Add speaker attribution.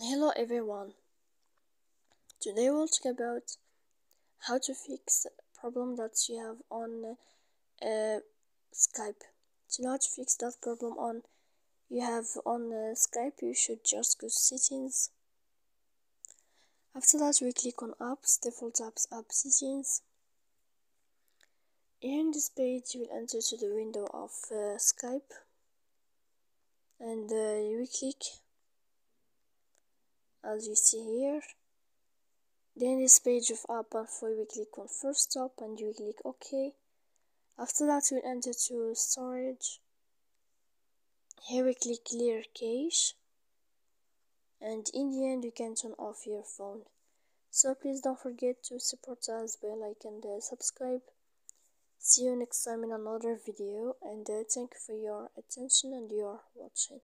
Speaker 1: Hello everyone. Today we'll talk about how to fix a problem that you have on uh, Skype. To to fix that problem on you have on uh, Skype, you should just go settings. After that, we click on apps, default apps, app settings. Here in this page, you will enter to the window of uh, Skype and uh, you will click as you see here then this page of app for we click on first stop and you click ok. After that we'll enter to storage. Here we click clear cache. And in the end you can turn off your phone. So please don't forget to support us by like and uh, subscribe. See you next time in another video and uh, thank you for your attention and your watching